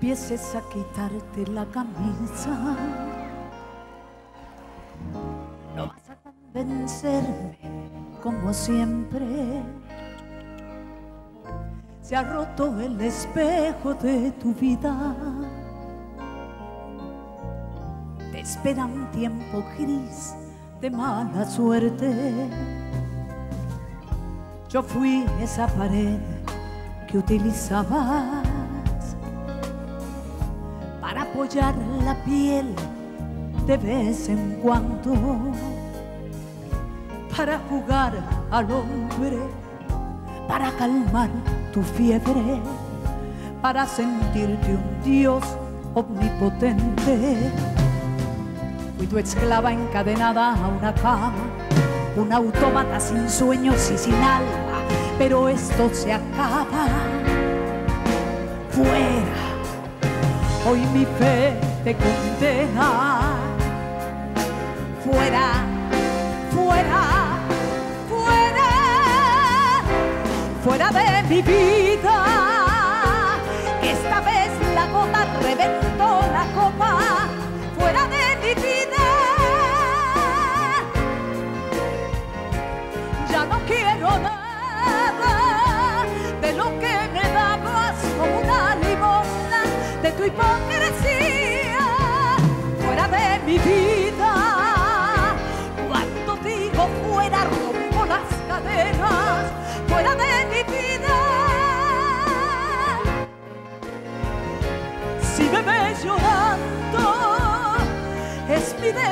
empieces a quitarte la camisa. No vas a convencerme como siempre. Se ha roto el espejo de tu vida. Te espera un tiempo gris de mala suerte. Yo fui esa pared que utilizabas para apoyar la piel de vez en cuando, para jugar al hombre, para calmar tu fiebre, para sentirte un Dios omnipotente. Fui tu esclava encadenada a una cama, un autómata sin sueños y sin alma, pero esto se acaba. Fuera, hoy mi fe te condena. Fuera, fuera, fuera, fuera de mi vida. Esta vez la gota reventó la copa.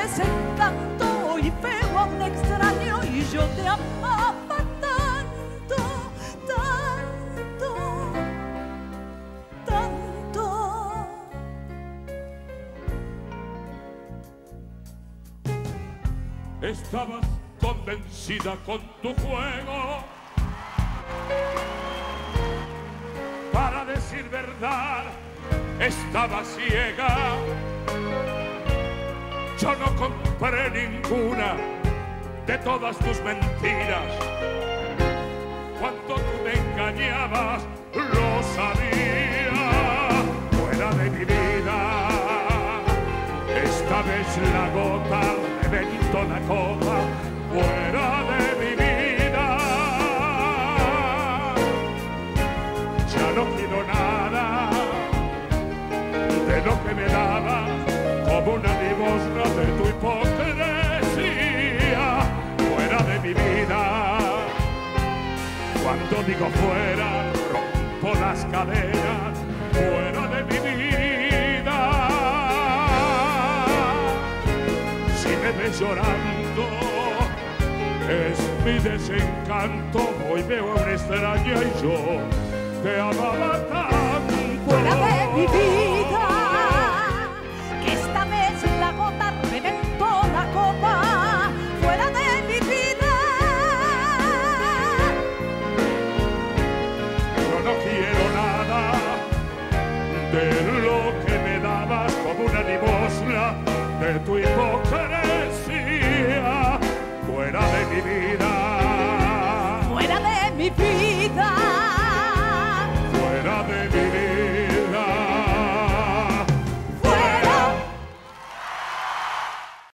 Es mi desencanto y veo a un extraño y yo te amaba tanto, tanto, tanto. Estabas convencida con tu juego. Para decir verdad, estaba ciega. Yo no compré ninguna de todas tus mentiras. Cuando tú me engañabas, lo sabía. Fuera de mi vida, esta vez la gota reventó la copa. Fuera de mi vida, ya no quiero digo fuera, rompo las cadenas. Fuera de mi vida, si me ves llorando, es mi desencanto. Hoy veo a una extraña y yo te amaba tanto. fuera de mi vida. Lo que me dabas como una limosna de tu hipocresía.